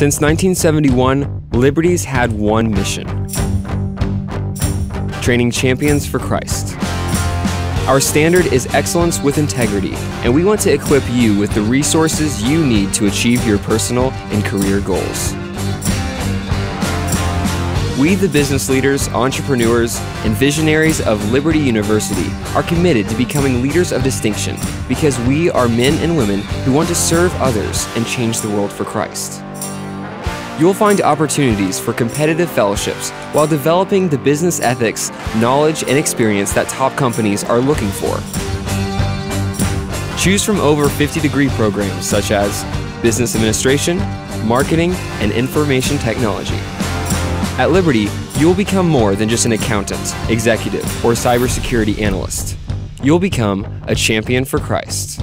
Since 1971, Liberty's had one mission training champions for Christ. Our standard is excellence with integrity, and we want to equip you with the resources you need to achieve your personal and career goals. We, the business leaders, entrepreneurs, and visionaries of Liberty University, are committed to becoming leaders of distinction because we are men and women who want to serve others and change the world for Christ. You'll find opportunities for competitive fellowships while developing the business ethics, knowledge, and experience that top companies are looking for. Choose from over 50 degree programs such as business administration, marketing, and information technology. At Liberty, you'll become more than just an accountant, executive, or cybersecurity analyst. You'll become a champion for Christ.